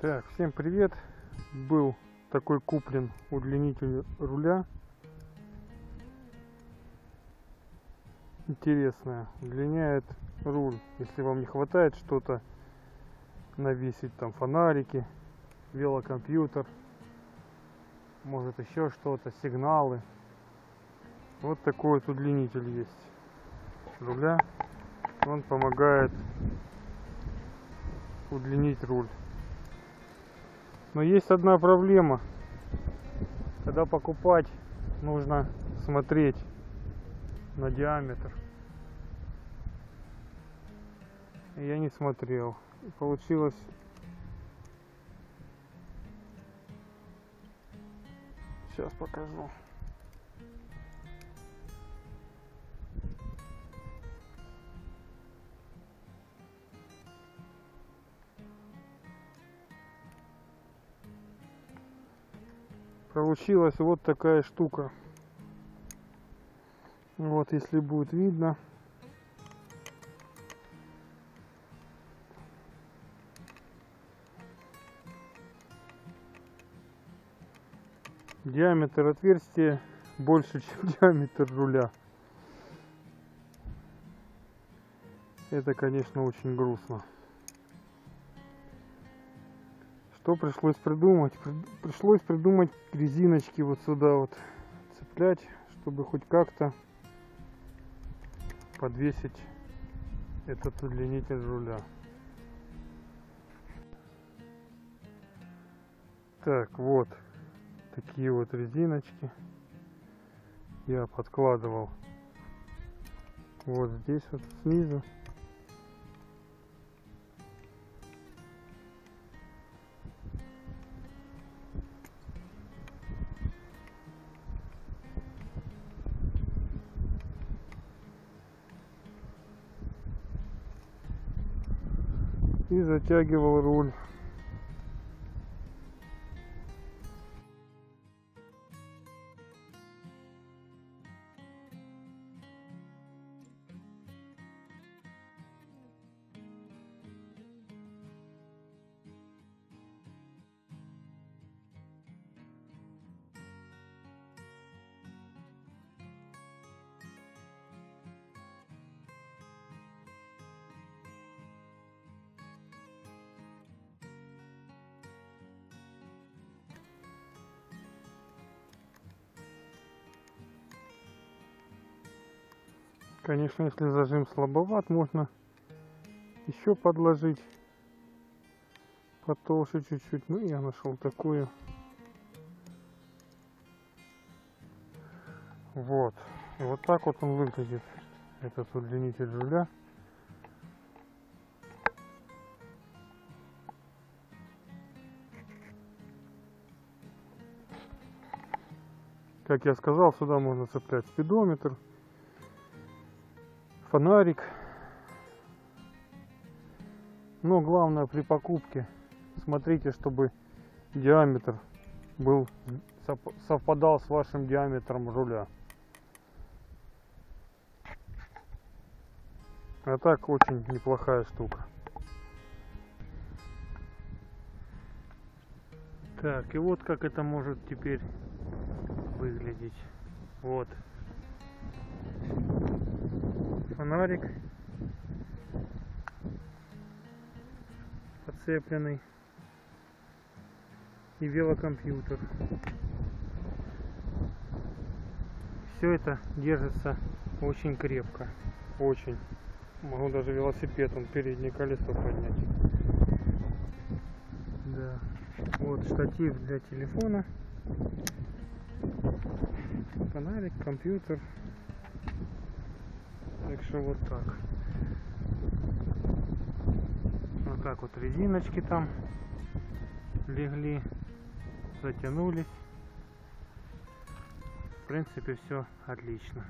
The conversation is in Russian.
Так, всем привет. Был такой куплен удлинитель руля. Интересное. Удлиняет руль. Если вам не хватает что-то навесить, там фонарики, велокомпьютер, может еще что-то, сигналы. Вот такой вот удлинитель есть руля. Он помогает удлинить руль. Но есть одна проблема. Когда покупать, нужно смотреть на диаметр. Я не смотрел. И получилось Сейчас покажу. Получилась вот такая штука. Вот, если будет видно. Диаметр отверстия больше, чем диаметр руля. Это, конечно, очень грустно. Что пришлось придумать? Пришлось придумать резиночки вот сюда вот цеплять, чтобы хоть как-то подвесить этот удлинитель руля. Так, вот такие вот резиночки я подкладывал вот здесь вот снизу и затягивал руль Конечно, если зажим слабоват, можно еще подложить потолще чуть-чуть. Ну, я нашел такую. Вот. И вот так вот он выглядит, этот удлинитель руля. Как я сказал, сюда можно цеплять спидометр фонарик. Но главное при покупке смотрите, чтобы диаметр был совпадал с вашим диаметром руля. А так очень неплохая штука. Так, и вот как это может теперь выглядеть. Вот фонарик подцепленный и велокомпьютер. Все это держится очень крепко, очень. Могу даже велосипед, он переднее колесо поднять. Да. Вот штатив для телефона, фонарик, компьютер, так что вот так. Вот так вот резиночки там легли, затянулись. В принципе, все отлично.